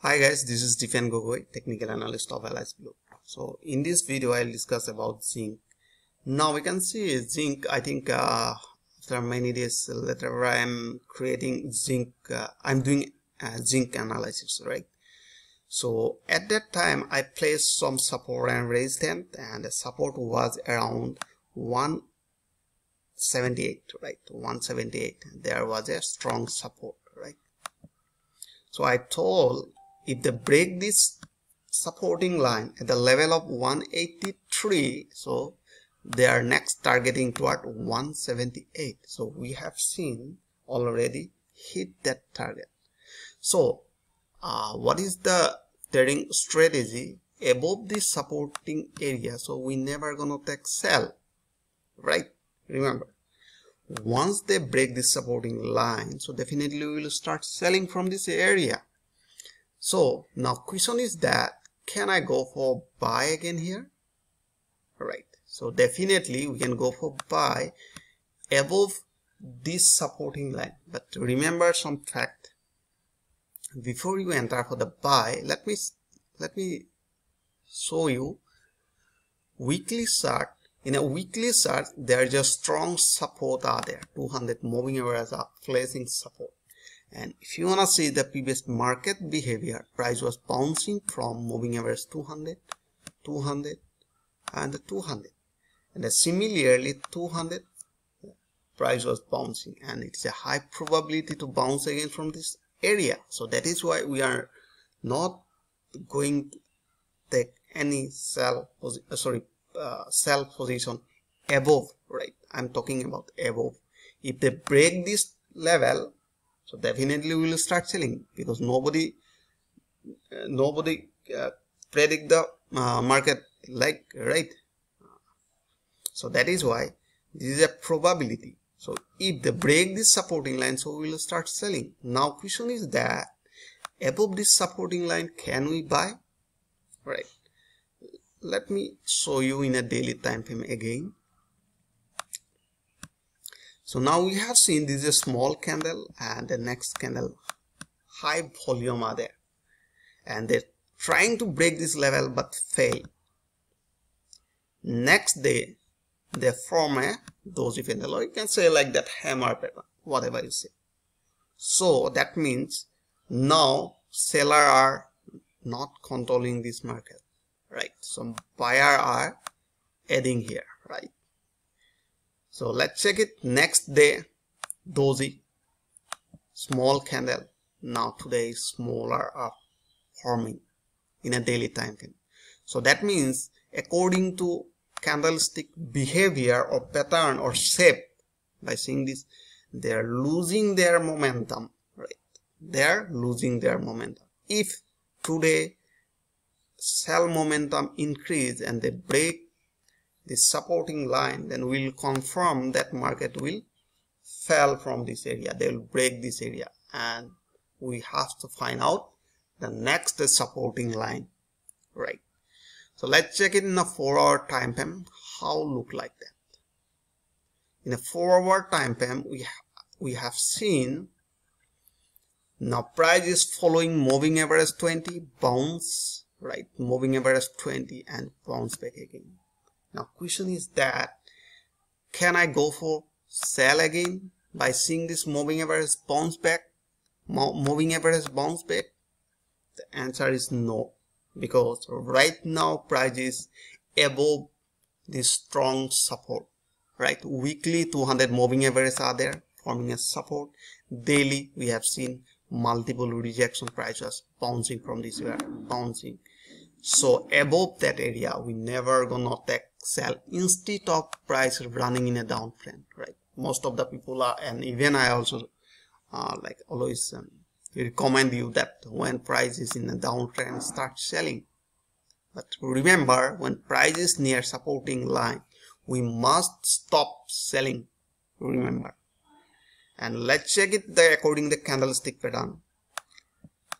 Hi guys, this is Dwipen Gogoi, technical analyst of Alice Blue. So in this video, I'll discuss about zinc. Now we can see zinc, I think uh, after many days later, I'm creating zinc, uh, I'm doing zinc analysis, right? So at that time, I placed some support and resistance and the support was around 178, right? 178. There was a strong support, right? So I told if they break this supporting line at the level of 183 so they are next targeting toward 178 so we have seen already hit that target. So uh, what is the trading strategy above this supporting area? So we never gonna take sell right? Remember once they break this supporting line so definitely we will start selling from this area so now question is that can I go for buy again here? Right. So definitely we can go for buy above this supporting line. But remember some fact. Before you enter for the buy, let me let me show you weekly chart. In a weekly chart, there is a strong support are there. 200 moving average are placing support and if you want to see the previous market behavior price was bouncing from moving average 200 200 and 200 and similarly 200 price was bouncing. And it's a high probability to bounce again from this area. So that is why we are not going to take any sell uh, sorry uh, sell position above right i'm talking about above. If they break this level so definitely we will start selling because nobody uh, nobody uh, predict the uh, market like right? So that is why this is a probability. So if they break this supporting line so we will start selling. Now question is that above this supporting line can we buy? Right. Let me show you in a daily time frame again so now we have seen this is a small candle and the next candle high volume are there. And they're trying to break this level but fail. Next day they form a doji candle or you can say like that hammer pattern whatever you say. So that means now seller are not controlling this market right? So buyer are adding here right so let's check it. Next day doji small candle. Now today smaller are forming in a daily time frame. So that means according to candlestick behavior or pattern or shape by seeing this they are losing their momentum right? They are losing their momentum. If today sell momentum increase and they break this supporting line then we'll confirm that market will fell from this area. They will break this area. And we have to find out the next supporting line. Right. So let's check it in a four hour time frame. How look like that? In a four hour time frame we ha we have seen now price is following moving average 20 bounce right? Moving average 20 and bounce back again now question is that can I go for sell again by seeing this moving average bounce back moving average bounce back? The answer is no because right now price is above this strong support right? Weekly 200 moving average are there forming a support. Daily we have seen multiple rejection prices bouncing from this area bouncing. So above that area we never gonna take sell instead of price running in a downtrend right? Most of the people are and even i also uh, like always um, recommend you that when price is in a downtrend start selling. But remember when price is near supporting line we must stop selling remember. And let's check it the according the candlestick pattern.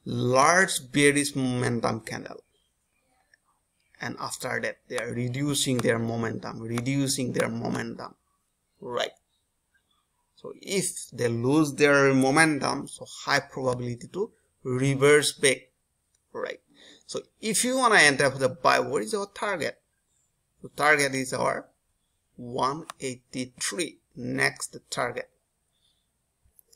Large bearish momentum candle and after that they are reducing their momentum reducing their momentum. Right. So if they lose their momentum so high probability to reverse back. Right. so if you want to enter for the buy what is our target? The target is our 183 next target.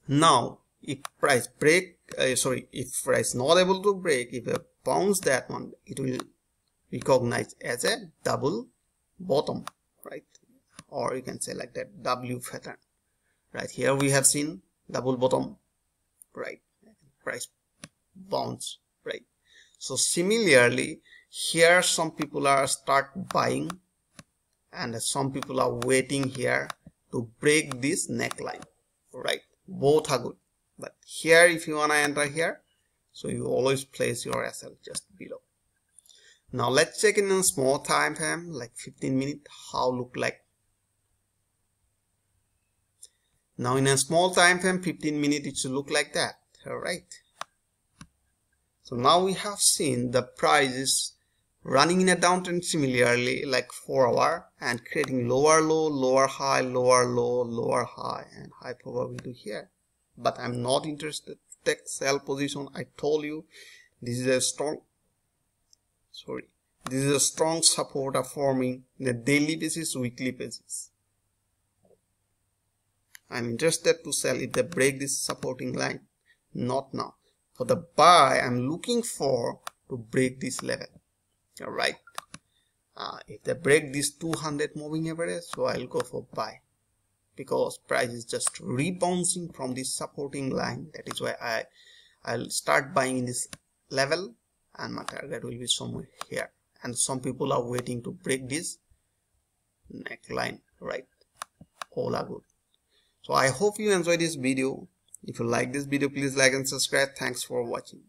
Now if price break uh, sorry if price not able to break if it bounce that one it will recognize as a double bottom right? Or you can say like that w pattern right? Here we have seen double bottom right? Price bounce right? So similarly here some people are start buying and some people are waiting here to break this neckline right? Both are good. But here if you want to enter here so you always place your SL just below now let's check in a small time frame like 15 minutes how look like. Now in a small time frame 15 minutes it should look like that. All right. So now we have seen the price is running in a downtrend similarly like 4 hour and creating lower low lower high lower low lower high and high probability here. But i'm not interested. Take sell position. I told you this is a strong sorry. This is a strong supporter forming in a daily basis weekly basis. I'm interested to sell if they break this supporting line. Not now. For the buy i'm looking for to break this level. All right. Uh, if they break this 200 moving average so i'll go for buy. Because price is just rebounding from this supporting line. That is why i i'll start buying in this level and my target will be somewhere here. And some people are waiting to break this neckline right? All are good. So i hope you enjoyed this video. If you like this video please like and subscribe. Thanks for watching